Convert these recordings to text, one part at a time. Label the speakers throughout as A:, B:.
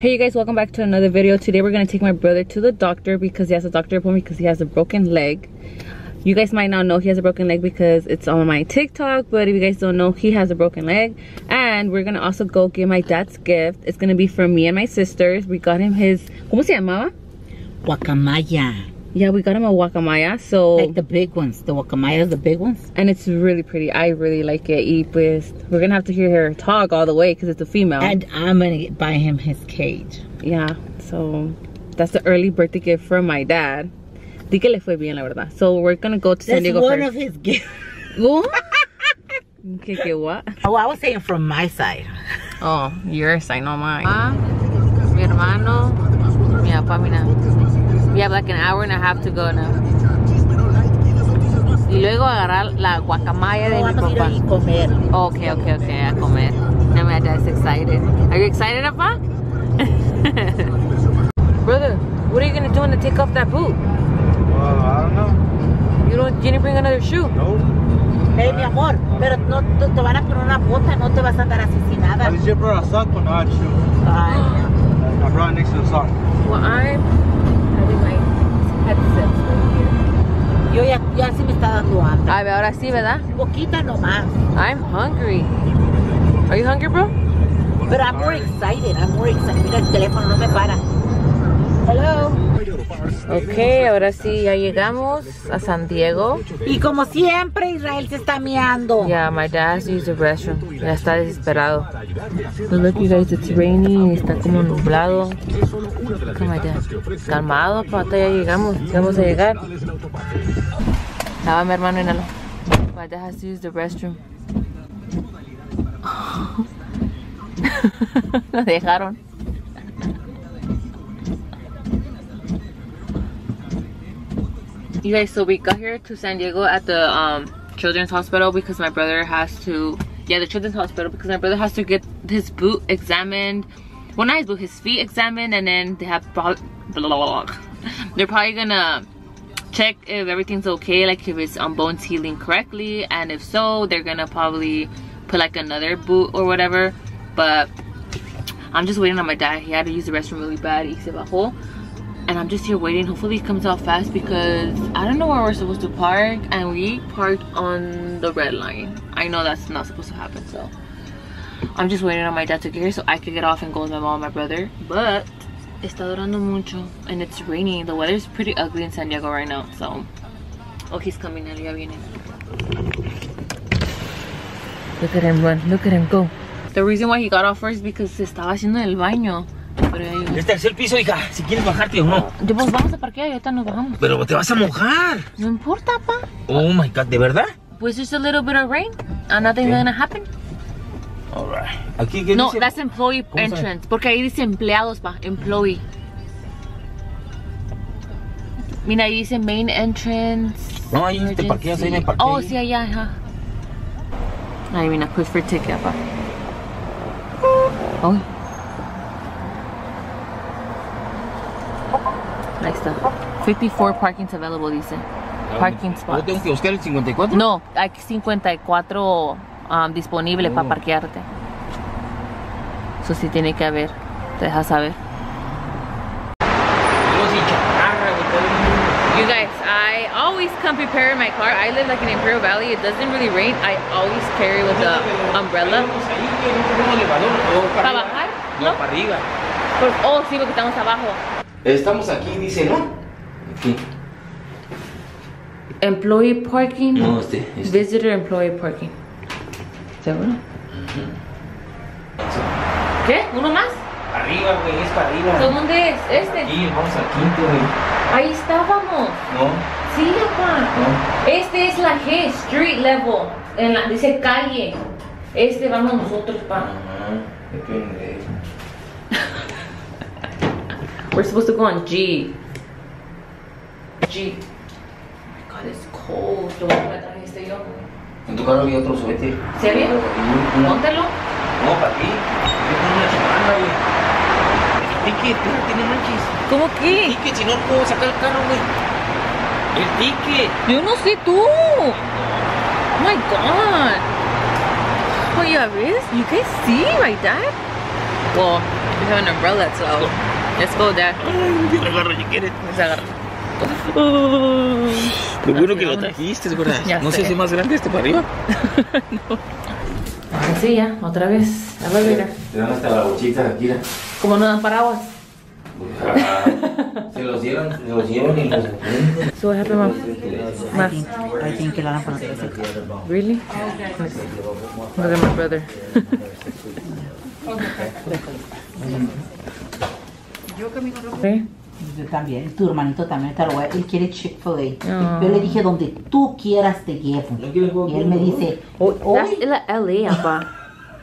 A: Hey you guys, welcome back to another video. Today we're gonna take my brother to the doctor because he has a doctor appointment because he has a broken leg. You guys might not know he has a broken leg because it's on my TikTok, but if you guys don't know, he has a broken leg. And we're gonna also go get my dad's gift. It's gonna be for me and my sisters. We got him his, ¿cómo se llamaba?
B: Guacamaya.
A: Yeah, we got him a guacamaya. So
B: Like the big ones. The guacamayas, the big ones.
A: and it's really pretty. I really like it. Y pues, we're gonna have to hear her talk all the way because it's a female.
B: And I'm gonna buy him his cage.
A: yeah, so that's the early birthday gift from my dad. Di que le fue bien, la verdad. So we're gonna go to San
B: That's
A: Diego
B: one
A: first.
B: of his gifts.
A: What? Okay, okay, what?
B: Oh, I was saying from my side.
A: Oh, yours, I know mine. Ah, mi hermano, mi papá, mira. We have like an hour and a half to go now. Y luego agarrar la guacamaya de mi
B: Vamos a ir
A: papá.
B: ahí comer.
A: Okay, okay, okay, a comer. Now my dad's excited. Are you excited, Papa? Brother, what are you gonna do when to take off that boot?
C: Uh, I don't know.
A: You don't, you didn't bring another shoe.
C: No.
B: Hey, mi amor, pero no te, te van a poner una bota, no te vas a andar así sin nada.
C: I legit brought a sock, but not a shoe.
B: Ay,
C: I brought next to the sock.
A: Well, I'm
B: yo ya, ya sí me está dando hambre.
A: A ver, ahora sí, ¿verdad?
B: Poquita nomás.
A: I'm hungry. Are you hungry, bro?
B: But I'm more excited. I'm more excited. Mira, el teléfono no me para. Hello.
A: Ok, ahora sí, ya llegamos a San Diego.
B: Y como siempre, Israel se está miando.
A: Yeah, my dad has to use the restroom. Ya está desesperado. But look, you guys, it's raining. Está como nublado. Look at my dad. Calmado, pata, ya llegamos. Vamos a llegar. Nada, mi hermano, inhalo. My dad has to use the restroom. Lo dejaron. You guys, so we got here to San Diego at the um, children's hospital because my brother has to, yeah, the children's hospital because my brother has to get his boot examined. Well, not his boot, his feet examined, and then they have pro- blah, blah, blah. they're probably gonna check if everything's okay, like if it's um, bones healing correctly, and if so, they're gonna probably put like another boot or whatever. But I'm just waiting on my dad. He had to use the restroom really bad. Y se bajó and I'm just here waiting. Hopefully he comes out fast because I don't know where we're supposed to park and we parked on the red line. I know that's not supposed to happen, so I'm just waiting on my dad to get here so I could get off and go with my mom and my brother. But está durando mucho and it's raining. The weather's pretty ugly in San Diego right now, so oh he's coming now, ya viene. Look at him run, look at him go. The reason why he got off first because se estaba haciendo el baño. Llegó.
D: El tercer piso, hija, si quieres bajarte o no.
A: Ya, pues vamos a parquear y ahorita nos bajamos.
D: Pero te vas a mojar.
A: No importa, pa.
D: Oh my god, ¿de verdad?
A: Pues just a little bit of rain and nothing's
D: Okay.
A: gonna happen.
D: Alright. Aquí, ¿qué
A: No,
D: dice?
A: that's employee entrance. Porque ahí dice empleados, pa. Employee. Mira, ahí dice main entrance.
D: No, ahí te parqueas, ahí me parqueo.
A: Oh, sí, allá, ajá. Ahí, mira, push for ticket, pa. Oh. Ahí está. 54 parkings available, dice. Parking
D: ¿Yo
A: spots.
D: tengo que buscar el 54?
A: No, hay 54 um, disponible para
D: Oh.
A: parquearte. Eso sí tiene que haber. Te deja saber. You guys, I always come prepared in my car. I live like in Imperial Valley. It doesn't really rain. I always carry with the umbrella. ¿Para bajar?
D: No, para arriba.
A: Oh, sí, porque estamos abajo.
D: Estamos aquí, dice, ¿no? Aquí.
A: Employee parking.
D: No, este, este.
A: Visitor employee parking. ¿Seguro? ¿Qué? ¿Uno más?
D: Arriba, güey, es para arriba.
A: ¿So ¿Dónde es? Este.
D: Aquí, vamos al quinto, güey.
A: Ahí estábamos.
D: No,
A: Sí, papá.
D: no.
A: Este es la G, street level. En la, dice calle. Este vamos nosotros, pa.
D: Ajá, qué pendejo.
A: We're supposed to go on G. G. Oh my god, it's cold. A traje este yo.
D: En tu carro había otro suéter.
A: ¿Sí había?
D: Y uno-
A: Póntelo.
D: No, para ti. Yo tengo una chamarra, güey. El ticket, tú no tienes manches.
A: ¿Cómo
D: El
A: que?
D: ticket, si no puedo sacar el carro, güey. El ticket.
A: Yo no sé tú. Oh my god. Oh, ya ves? You can see my dad? Well, we have an umbrella, so let's go, Dad.
D: Ay, agarro, you get it.
A: Let's
D: Lo bueno que lo trajiste.
A: Ya
D: No sé si es más grande este para arriba.
A: Ahora sí, ya, otra vez. La volver.
D: Te dan hasta la bolsita aquí. mira.
A: Como no dan paraguas.
D: Ah, Se los dieron, se los dieron y los
A: So what happened, Mom?
B: I
A: Más.
B: think, I think que la van a poner así.
A: Really? Look at my brother. ¿Sí?
B: Yo también, tu hermanito también, te lo él quiere Chick-fil-A.
A: Ah.
B: Yo le dije, donde tú quieras te llevo.
D: ¿No quieres jugar
B: Y él me dice, hoy,
A: in la LA, papá.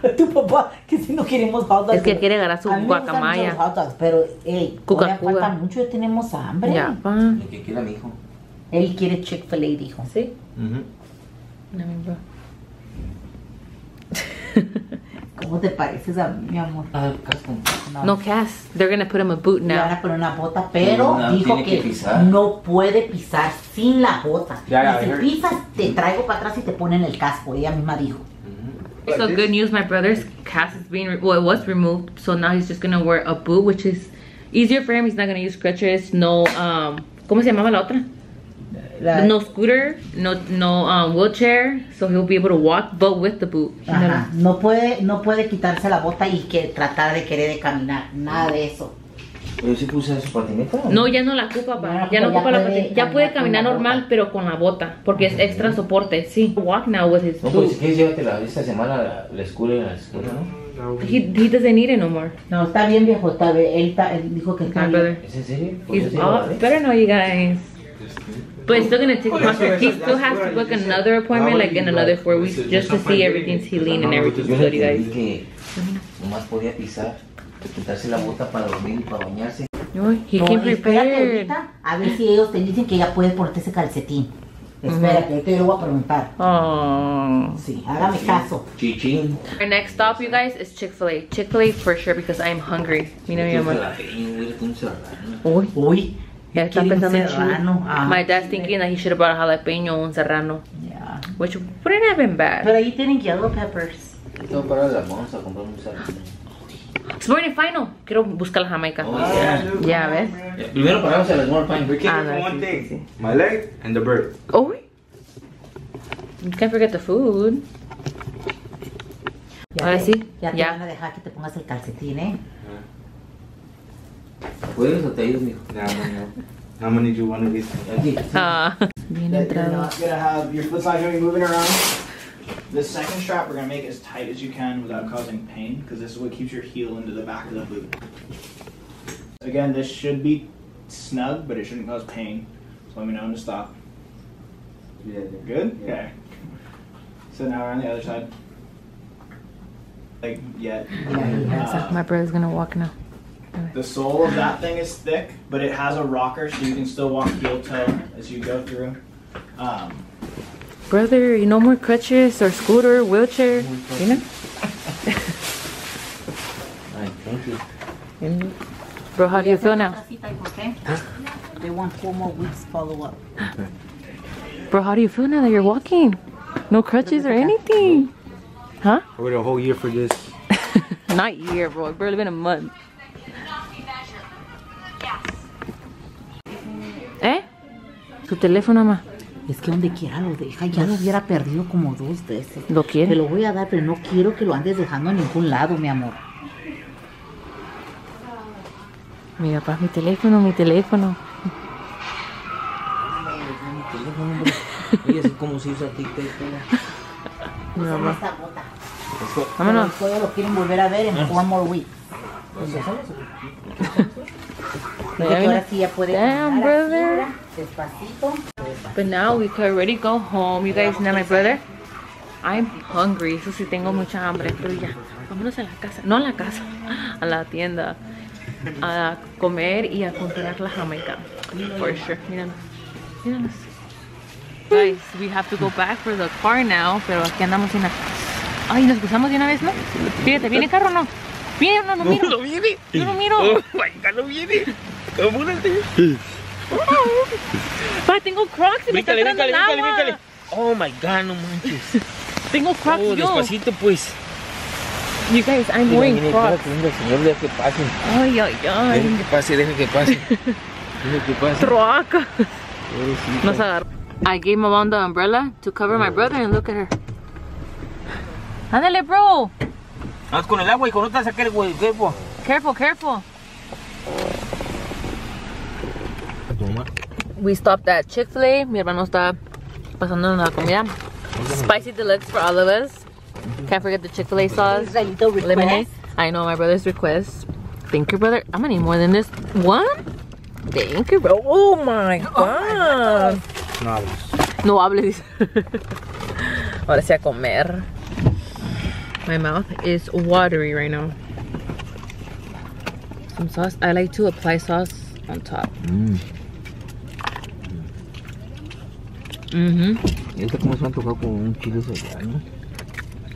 B: tu papá, que si no queremos hot dogs.
A: Es que quiere agarrar su
B: A mí
A: guacamaya.
B: mucho los hot dogs, pero, hey,
A: Coca-Cola.
B: todavía falta mucho, ya tenemos hambre.
A: Ya, pa.
D: Lo que quiera mi hijo.
B: Él quiere Chick-fil-A, dijo.
A: ¿Sí? No, mi bro.
B: ¿Cómo te pareces a mí, mi amor?
D: Ah, casco.
A: No, Cass. They're gonna put him a boot
B: Le van
A: now.
B: a poner una bota, pero
D: No,
B: dijo que,
D: que
B: no puede pisar sin la bota.
C: Ya,
B: y si pisas, te traigo para atrás y te ponen el casco. Ella misma dijo.
A: So good news, my brother's cast is being, re- well, it was removed. So now he's just gonna wear a boot, which is easier for him. He's not gonna use crutches. No, um, ¿cómo se llamaba la otra?
B: La-
A: No scooter, no, no um, wheelchair. So he'll be able to walk, but with the boot.
B: Ajá, no puede, no puede quitarse la bota y que tratar de querer de caminar, nada de eso.
D: Pero si puse su patineta. ¿o
A: No, ya no la ocupa, pa.
B: Ya
A: Ya no
B: ya
A: ocupa la
B: puede
A: patineta. Ya puede
B: caminar la
A: normal,
B: bota.
A: pero con la bota, porque es extra soporte. Sí. Walk now with his
D: No, pues si quieres llévatela esta semana la, la escuela y la escuela, ¿no?
A: He, he doesn't need it no more.
B: No, está bien viejo, está bien. Él, está- él dijo que está bien.
D: ¿Es en serio? ¿Por qué
A: He's
D: se
A: oh,
D: lo
A: better know you guys. But it's still gonna take longer. He still has to book another appointment, like in another four weeks, just to see everything's healing and everything's
D: Yo
A: good,
D: le
A: you guys.
D: que mm-hmm. nomás podía pisar, quitarse la bota para dormir y para bañarse.
A: No, he
B: No,
A: came prepared.
B: a ver si ellos te dicen que ya puedes ponerte ese calcetín. Mm-hmm. Espérate, ahorita yo le voy a preguntar.
A: Oh.
B: Sí, hágame caso.
D: Chichín.
A: Our next stop, you guys, is Chick Fil A. Chick Fil A for sure because I'm hungry. Mira mi amor. Uy,
B: Uy,
A: ya está pensando en
B: serrano. Ah,
A: My dad's thinking that he should have brought a jalapeno o un serrano,
B: ya.
A: which wouldn't have been bad.
B: Pero ahí tienen yellow peppers.
D: Tengo que parar las manos a comprar un.
A: Sporting Final. Quiero buscar la Jamaica.
D: Oh, yeah.
A: Ya ves.
D: Primero paramos a Small
C: We
D: Pine.
A: Ah, no,
C: one
A: sí,
C: thing.
A: sí, sí.
C: My leg and the bird.
A: Oh. You can't forget the food.
B: Ya
A: Ahora
B: te-
A: sí,
B: Ya te
A: ya.
B: van a dejar que te pongas el calcetín, ¿eh?
D: ¿Puedes o te ayudo, mijo?
C: No, no, no. I'm gonna need you one of these.
D: Aquí.
A: Ah. Bien
E: that you're not gonna have your foot's not gonna be moving around. The second strap, we're gonna make as tight as you can without causing pain, because this is what keeps your heel into the back of the boot. Again, this should be snug, but it shouldn't cause pain. So let me know when to stop. Yeah. Good? Okay. So now we're on the other side. Like, yet.
A: So my brother's gonna walk now.
E: The sole of that thing is thick, but it has a rocker, so you can still walk heel toe as you go through. Um,
A: Brother, you no more crutches or scooter, wheelchair. You know?
D: Ay, thank you.
A: Bro, how do you feel now?
B: They want four more weeks follow up.
A: Bro, how do you feel now that you're walking? No crutches or anything? Huh?
C: I waited a whole year for this.
A: Not year, bro. It's barely been a month. Su teléfono, mamá.
B: Es que donde quiera lo deja, ya lo hubiera perdido como dos veces.
A: ¿Lo
B: Te
A: quiere?
B: lo voy a dar, pero no quiero que lo andes dejando en ningún lado, mi amor.
A: Mira, papá, mi teléfono, mi teléfono.
D: Oye, así como se usa TikTok.
A: Mi
B: Con
A: mamá. Vámonos.
B: Después lo quieren volver a ver en four more weeks. Sí
A: Damn, brother. But now we could already go home. You guys know my brother. I'm hungry. Eso sí, tengo mucha hambre. Pero ya, vámonos a la casa. No a la casa, a la tienda. A comer y a comprar la jamaica. For sure. Míranos. Míranos. Guys, we have to go back for the car now. Pero aquí andamos en la... Ay, nos cruzamos de una vez, ¿no? Fíjate, ¿viene carro o no? Mira, no, no miro.
D: No viene.
A: Yo no miro.
D: Oh my god, no viene. Apúrate.
A: Pa, tengo crocs y me está
D: Bríncale,
A: entrando
D: bríncale, bríncale, bríncale. Oh my god, no manches.
A: Tengo crocs
D: Oh,
A: yo.
D: despacito pues.
A: You guys, I'm
D: Mira,
A: wearing Crocs.
D: señor, deja que pasen.
A: Ay, ay, ay.
D: Deja que pase, deja que pase. Deja que pase.
A: Troca.
D: Pobrecita.
A: Nos agarró. I gave my mom the umbrella to cover my brother and look at her. Ándale, bro.
D: Vamos con el agua y con otra sacar el cuerpo.
A: Careful, careful.
D: Toma.
A: We stopped at Chick-fil-A. Mi hermano está pasando la comida. Spicy deluxe for all of us. Can't forget the Chick-fil-A sauce. Lemonade. I know my brother's request. Thank you, brother. I'm gonna need more than this. One? Thank you, bro. Oh my god.
D: No hables.
A: No hables. Ahora sí a comer. My mouth is watery right now. Some sauce. I like to apply sauce on top.
D: Mm.
A: Uh
D: -huh. Este cómo se han tocado con un chile serrano?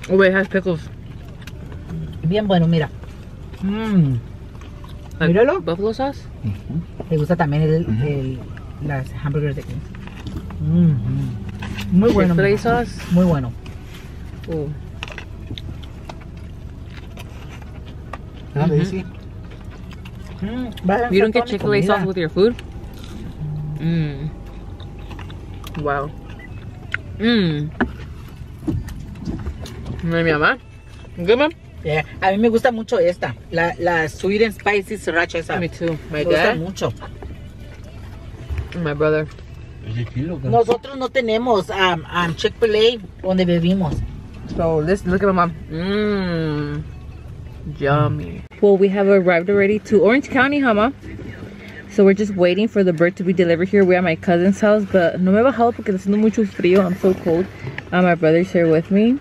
A: Ovejas.
B: Bien bueno, mira. Mm. Míralo.
A: ¿Buffalo sauce?
B: ¿Te gusta también el, las hamburgers de mm-hmm. aquí? Muy bueno. ¿Spray
A: sauce?
B: Muy bueno.
D: Ah, sí.
B: Mm, ¿Vieron que
A: Chick-fil-A sauce with your food? Mmm. Wow. Mmm. Mi mamá. Good, mom?
B: Yeah, A mí me gusta mucho esta, la, la sweet and spicy sriracha esa.
A: Me too. My
B: Me gusta
A: dad
B: mucho.
A: and my brother.
B: Nosotros no tenemos um, um, Chick-fil-A donde vivimos.
A: So let's look at my mom. Mmm. Yummy. Well, we have arrived already to Orange County, huh, mom? So we're just waiting for the bird to be delivered here. We're at my cousin's house, but no me he bajado porque está haciendo mucho frío. I'm so cold. Uh, my brother's here with me.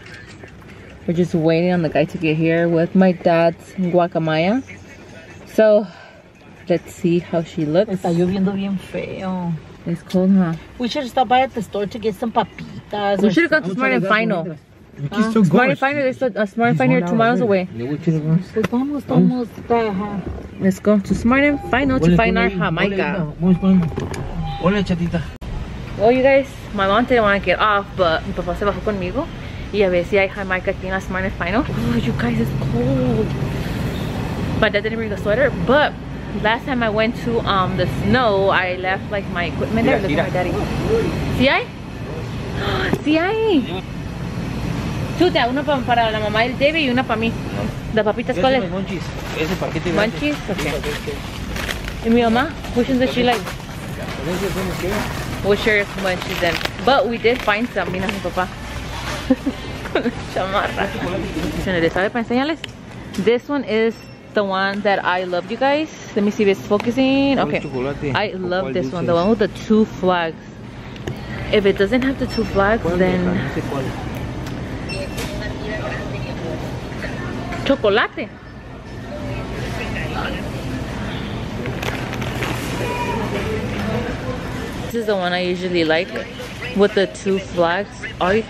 A: We're just waiting on the guy to get here with my dad's guacamaya. So let's see how she looks.
B: Está lloviendo bien feo.
A: It's cold, huh?
B: We should stop by at the store to get some papitas.
A: We should have gone to
B: some-
A: Smart and Final.
C: Aquí still
A: Smart
C: going.
A: and Final, there's a, a Smart and Final two miles away.
D: Le voy a echar.
B: Pues vamos, vamos. ajá.
A: Let's go to Smart and Final to
D: Ponle,
A: find our
D: ahí,
A: Jamaica.
D: ponle ahí, Vamos poniendo. Hola, chatita.
A: Well, you guys, my mom didn't want to get off, but mi papá se bajó conmigo. Y a ver si hay Jamaica aquí en la Smart and Final. Oh, you guys, it's cold. My dad didn't bring a sweater, but last time I went to um the snow, I left like my equipment there. Look at my daddy. ¿Sí hay? ¿Sí hay? Chuta, una pa- para la mamá del David y una para mí. ¿De papitas cuáles?
D: es Monchis. Ese paquete grande. Sí, paquete.
A: ¿Y mi mamá? Which ones does she like? We'll share munchies then. But we did find some. Mira mi papá. Chamarra. Me sabe para enseñarles. This one is the one that I love, you guys. Let me see if it's focusing.
D: ¿Cuál
A: Okay. I
D: ¿O
A: love this one, the one with the two flags. If it doesn't have the two flags, then chocolate. This is the one I usually like with the two flags. All you,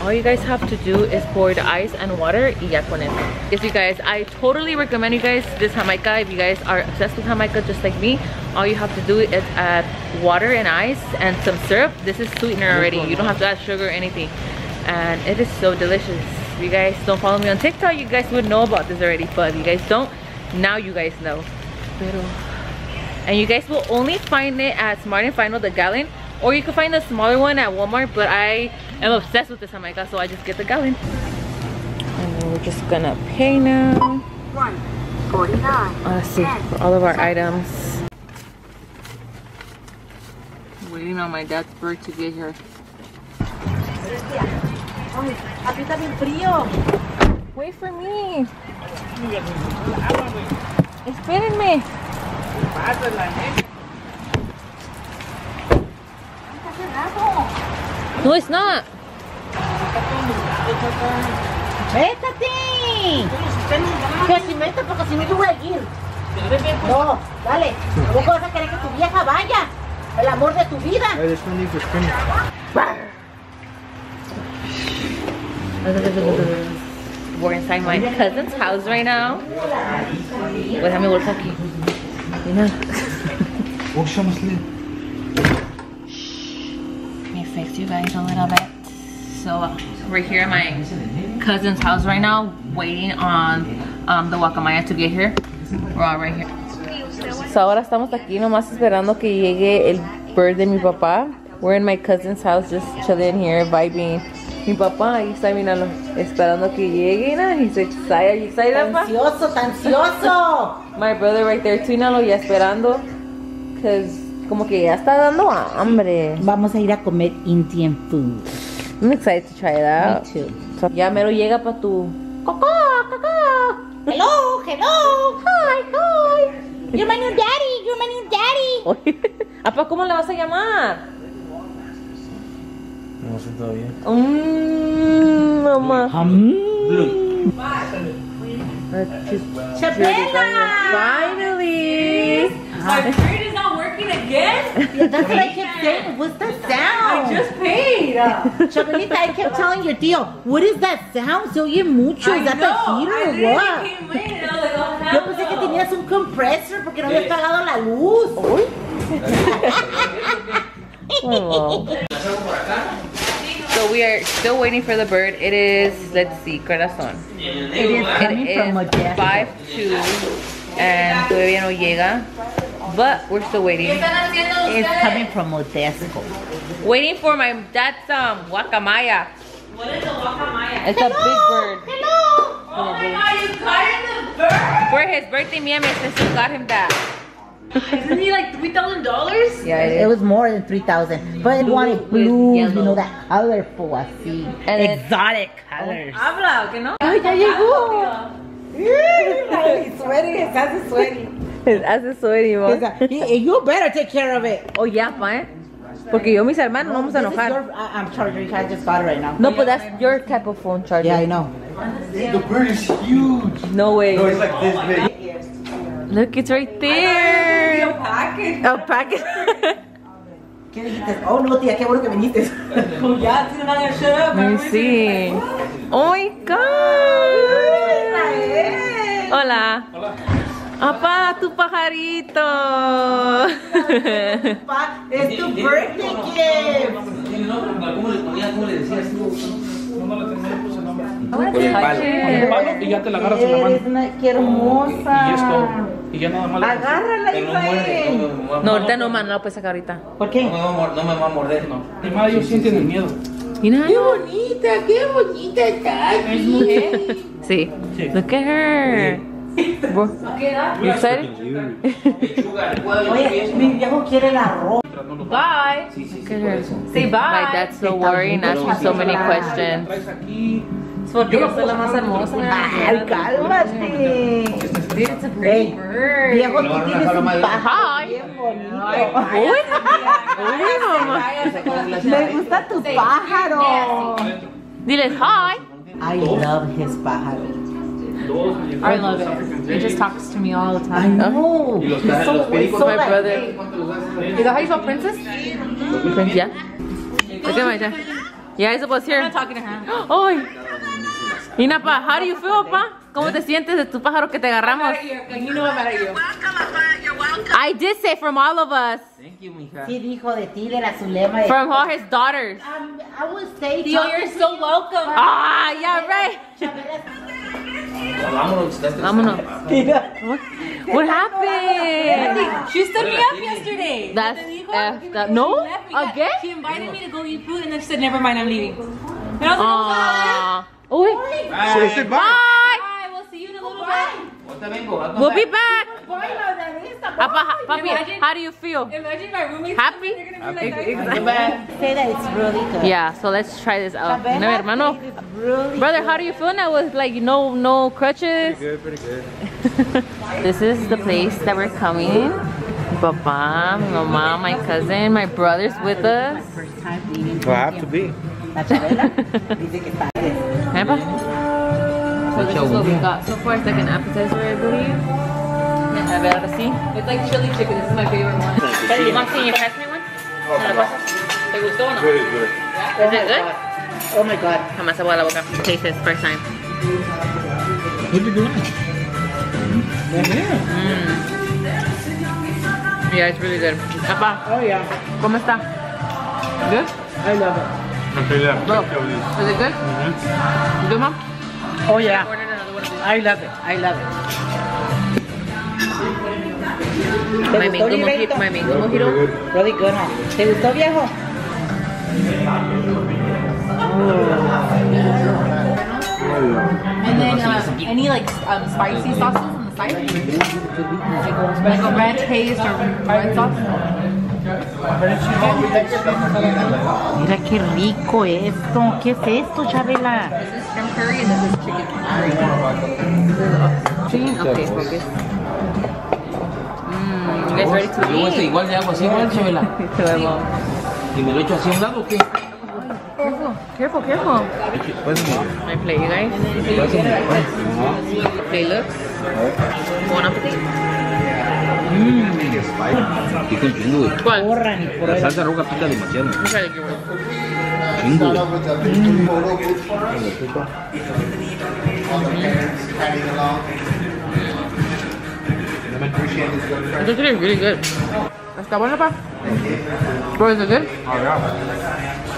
A: all you guys have to do is pour the ice and water. Yes, you guys, I totally recommend you guys this Jamaica. If you guys are obsessed with Jamaica just like me, all you have to do is add water and ice and some syrup. This is sweetener already. You don't have to add sugar or anything. And it is so delicious. If you guys don't follow me on TikTok, you guys would know about this already. But if you guys don't, now you guys know. Pero and you guys will only find it at Smart and Final the gallon or you can find the smaller one at Walmart but I am obsessed with this Jamaica so I just get the gallon and then we're just gonna pay now
F: 149.
A: let's see for all of our items waiting on my dad's bird to get here
B: Ay, aquí está bien frío.
A: wait for me espérenme no it's not
B: ¡Métate! Que si mete, porque si no yo voy a ir. No, dale. ¿Cómo vas a querer que tu vieja vaya? El amor de tu vida.
A: We're inside my cousin's house right now. Volver aquí. Mira.
C: Oh, show us live.
A: Let me fix you guys a little bit. So we're here at my cousin's house right now, waiting on um, the guacamaya to get here. We're all right here. So ahora estamos aquí nomás esperando que llegue el bird de mi papá. We're in my cousin's house just chilling here, vibing. Mi papá ahí está mirando, esperando que llegue. Nah, he's excited. You excited?
B: Ansioso, tan ansioso.
A: My brother right there, too, Nalo, ya esperando. Cause como que ya está dando hambre.
B: Vamos a ir a comer Indian food.
A: I'm excited to try it out.
B: Me too.
A: So, ya mero llega pa tu...
B: Coco, Coco. Hello, hello. Hi, hi. You're my new daddy. You're my new daddy.
A: Apa, ¿cómo le vas a llamar?
D: No sé todavía.
A: Mmm, mamá.
D: Blue.
A: Finally.
G: My bird is not working again?
B: That's what I kept saying. What's that sound?
G: I just paid.
B: Chabelita, I kept telling your deal. What is that sound? Se oye mucho. Is that the
G: I
B: heater or
G: literally
B: what?
G: came in and I was like, oh,
B: Yo pensé que tenías un compressor porque no habías pagado la luz.
A: So we are still waiting for the bird. It is, let's see, corazón.
B: It is
A: It
B: coming from
A: is
B: Modesto.
A: 5 2 and todavía no llega. But we're still waiting.
B: It's coming from Modesto.
A: Waiting for my dad's um guacamaya.
G: What is a guacamaya?
A: It's a big bird.
B: Hello.
G: Oh my god, you got the bird?
A: For his birthday, me and my sister got him that.
G: Isn't he like $3,000?
A: Yeah,
B: It was more than 3,000. But it wanted
A: with
B: blue, you know, that colorful I así.
A: And then-
B: Exotic oh, colors.
G: Habla, que no?
B: Ay, ya llegó. Ay, sweaty, it has a sweaty.
A: Hace sueño.
B: Eh, you better take care of it.
A: Oh, yeah, fine. Eh. Porque yo y mis hermanos no vamos a
B: This
A: enojar.
B: your- I- I'm charging. I just got it right now.
A: No, but that's your type of phone charger.
B: Yeah, I know.
C: The bird is huge.
A: No way.
C: No, it's like this big.
A: Look, it's right there. el packet.
B: Dijiste? Oh, no, tía, qué bueno que viniste.
A: Me see. Oh my God. Hola. Hola. Papá, tu pajarito.
B: es tu birthday gift.
D: ¿Cómo le tú?
A: Con
D: el palo.
H: palo y ya te la agarras en la mano.
B: Una, qué hermosa.
H: Y esto. Y ya nada más le-
B: Agárrala,
D: Pero no.
B: Israel.
D: No, me
A: No, ahorita no, man, no puedes sacar ahorita.
B: ¿Por
D: No
B: qué?
D: me va a mor- no me va a morder. No.
H: Mi madre, ellos sienten el miedo.
A: Mira.
B: Qué bonita, qué bonita está.
H: Es mujer.
A: Sí.
H: Sí.
A: Look at her.
D: Licuado y
B: Oye, mi viejo quiere el arroz.
G: Bye.
D: Sí, sí,
A: Look
D: sí.
A: at her.
G: Say bye.
A: My dad's so worried and asking so many questions.
H: Traes aquí.
A: Porque yo soy la más hermosa.
B: Ay, cálmate.
G: It's a pretty
B: Ey,
G: bird.
B: Viejo, tú tienes un pájaro bien bonito.
A: Uy, mamá.
B: Me gusta tu pájaro.
A: Diles hi.
B: I love his pájaro.
G: I love it. It just talks to me all the time.
B: I
G: time.
B: know. He's so,
D: los
B: he's so
A: My
B: like-
A: brother.
D: ¿Cuánto los haces?
G: Is that how you spell princess?
A: Yeah. Look at my dad. Yeah, I was here.
G: I'm not talking to her.
A: Ay. Mira, pa, how do you feel, pa? ¿Cómo te sientes de tu pájaro que te agarramos?
G: You know I'm mad at you.
A: I did say from all of us.
D: Thank you, mija.
B: Sí dijo de ti, era su lema. de-
A: From all his daughters.
B: Um, I would say
G: Theo, you're so welcome.
A: Ah, yeah, right.
D: Vámonos, estás estresada.
A: Vámonos. What, what happened?
G: She stood me up yesterday.
A: That's
G: Te dijo,
A: effed up. No?
G: She left me. Yeah,
A: Again?
G: She invited me to go eat food and then she said, never mind, I'm leaving. And I was like,
A: Aww. Uy.
C: So say bye.
A: Bye.
G: Bye, we'll see you in a little bit.
D: Ahorita vengo. haz
A: We'll be back. Apa, papi,
G: Imagine-
A: how do you feel?
G: Imagine my roommates.
A: Happy?
G: They're gonna be like, that.
B: Say that it's really good.
A: Yeah, so let's try this out.
B: Chabela
A: No, hermano.
B: really
A: Brother, how do you feel now with like no no crutches?
C: Pretty Good, pretty good.
A: this is the place that we're coming. Papa, my mama, my cousin, my brother's with us.
B: First time
C: Well, I have to be.
B: La Chabela dice que está bien.
A: Remember? So this is what we got so far. It's like an appetizer, I believe. Yeah, a ver, ahora sí.
G: It's like chili chicken. This is my favorite one.
A: Hey, Mom, can you pass me one? ¿Me la pasas? ¿Te gustó o no?
C: Good, good.
A: Is it good?
B: Oh my god.
A: Jamás agua a la boca. Taste this first time.
C: What you doing? Mm. Mm.
A: Yeah, it's really good. Papa,
B: Oh yeah.
A: ¿cómo está? Good?
B: I love it.
C: Okay, yeah.
A: Bro, is it good? Good, mom?
B: Oh yeah,
A: Ordered another one of these.
B: I love it, I love it.
A: My mango mojito. My mango mojito.
B: Really good, huh? ¿Te gustó, viejo?
G: And then uh, any like um, spicy sauces on the side? Like a red taste or red sauce?
B: Mira qué rico esto. ¿Qué es esto, Chabela?
G: This is shrimp curry and this is chicken curry.
A: Chicken? Okay, focus. Mmm, you guys ready to
D: Yo este
A: eat?
D: igual le hago así, igual,
A: my mom.
D: Y me lo echo así a un lado, ¿o ¿qué?
A: Careful, careful. My plate, you guys. They look. Bon appetit.
D: Pica un chingo, güey.
A: ¿Cuál?
D: La salsa roja pica demasiado.
A: Give it.
D: Chingo,
A: is really good. ¿Está bueno, pa?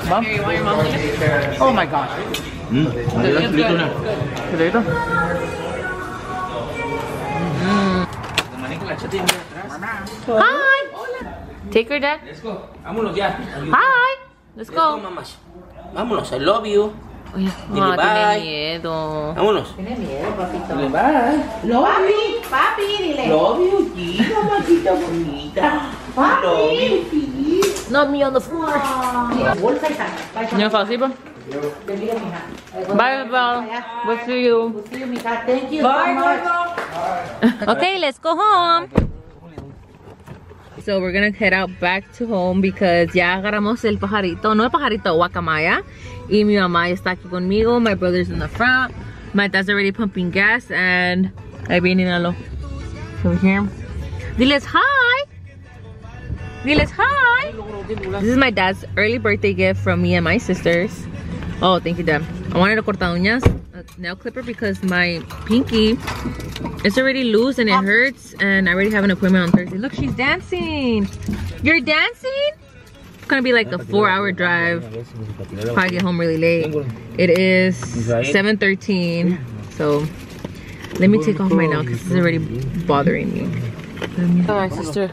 A: Want your mom to eat?
B: Oh my gosh.
D: Mm. ¿Me atrás.
A: Hi! Take her, Dad.
D: Let's go. Vámonos ya.
A: Hi! Let's
D: Let's go,
A: go.
D: mamás. Vámonos, I love you.
A: Oh, Oye,
D: Dile
A: mamá tiene
D: bye.
A: miedo.
D: Vámonos.
B: Tiene miedo, papito.
D: Dile bye.
B: Papi, papi, dile.
D: Love you, chica, mamacita bonita. Love you.
A: Not me on the floor.
B: Bolsa y saca. Bye,
A: ¿No fácil, pa?
B: Bendiga, mija.
A: Bye, Belle. We'll see you.
B: We'll see you, mija. Thank you so much.
A: Okay, let's go home. So we're gonna head out back to home because ya agarramos el pajarito, no el pajarito, guacamaya. Y mi mamá está aquí conmigo, my brother's in the front. My dad's already pumping gas and ahí viene Nalo. Over here. Diles hi! Diles hi! This is my dad's early birthday gift from me and my sisters. Oh, thank you, Dad. I wanted to corta uñas, a nail clipper, because my pinky it's already loose and it hurts, and I already have an appointment on Thursday. Look, she's dancing. You're dancing? It's gonna be like a four-hour drive. Probably get home really late. It is 7:13, so let me take off my nail because it's already bothering me. All right, sister.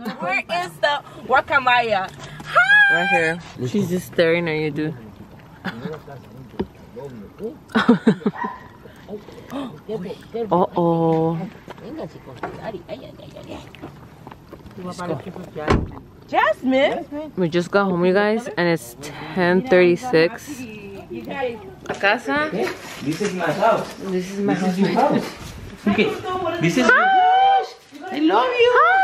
I: Where is the guacamaya?
A: Right here. She's just staring at you, dude. uh oh.
I: Jasmine?
A: We just got home, you guys, and it's 10:36. La casa.
D: This is my house.
A: This is my
D: This
A: house.
D: is your house. Okay. This is your house. I love you.
A: Hi,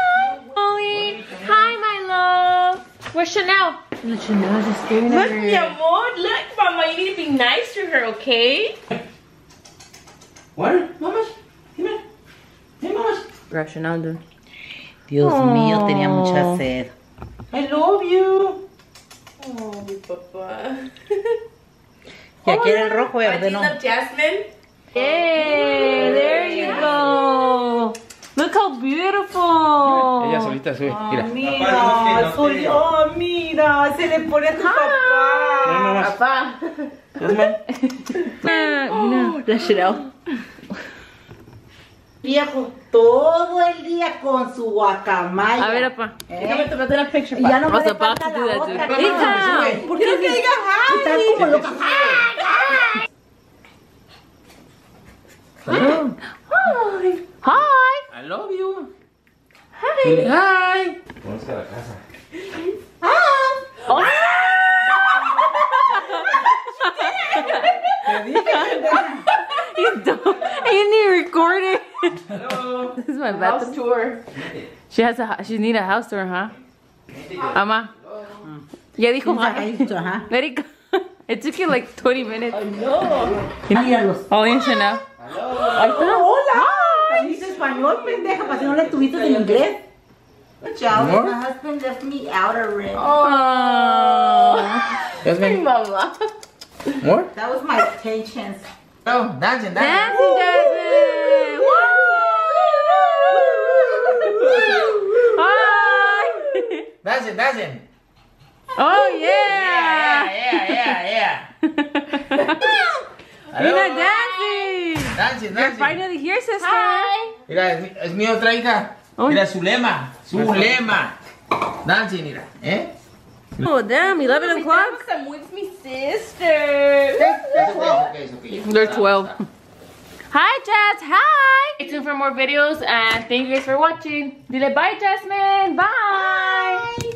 A: Where's Chanel? Look, Chanel's just staring at
I: Look, mi
A: her.
I: amor, look, mama, you need to be nice to her, okay?
D: What? Mamas? Come here. Hey, mamas.
A: Right, Chanel, dude.
B: Dios mío, tenía mucha oh. sed.
D: I love you.
I: Oh, mi papá.
B: Ya quiere el rojo y
I: My
B: ordenó.
I: tea's Jasmine.
A: Hey, there you go. Look how beautiful.
H: Ella solita sube. Mira.
I: Mira, soy, oh, mira, se le pone a tu papá.
A: Papá. Mira, la.
B: Viejo, todo el día con su guacamaya.
A: A ver, papá.
B: Déjame tomarte
I: la picture.
B: Y ya no me falta la otra.
A: Hija.
B: ¿Por qué no que diga hi? Estás como loca.
A: Hi.
D: I love you.
A: Hi.
D: Hi. Ah.
A: You don't. You need to record it.
D: Hello.
A: This is my
I: House
A: bathroom.
I: tour.
A: She has a. She need a house tour, huh? Ama. Ya dijo hi.
B: Ajá.
A: Let it go. It took you like 20 minutes.
B: Míralos.
A: Oh, in Chanel.
B: Ahí está. Hola. Dice español, pendeja, para si no le tuviste en inglés. Child, my husband left me out of already.
A: Oh.
D: Jasmine.
A: Mama.
D: More?
B: That was my intentions.
D: Oh, dancing, dancing.
A: Dancing Jasmine. Woo! Hi.
D: Dancing, dancing.
A: Oh
D: Yeah,
A: yeah.
D: yeah, yeah, yeah.
A: Mira, dancing.
D: Dancing,
A: You're
D: dancing.
A: finally here, sister. Hi.
D: Mira, es, mi- es mi otra hija.
A: Oh.
D: Mira, Zulema. Zulema. Dancing, mira. ¿Eh?
A: Oh damn, 11 o'clock.
G: I'm with my sister.
D: It's okay, it's okay.
A: They're 12. Hi, Jazz. Hi. Stay tuned for more videos and thank you guys for watching. Dile bye, Jasmine. Bye.